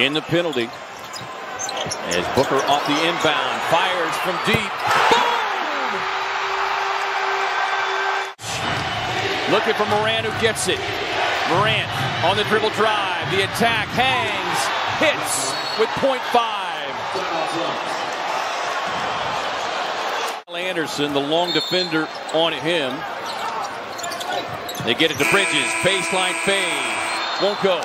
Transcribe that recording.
in the penalty. As Booker off the inbound, fires from deep. Boom! Looking for Morant who gets it. Morant on the dribble drive. The attack hangs, hits with point five. Anderson, the long defender on him. They get it to Bridges. Baseline fade. Won't go.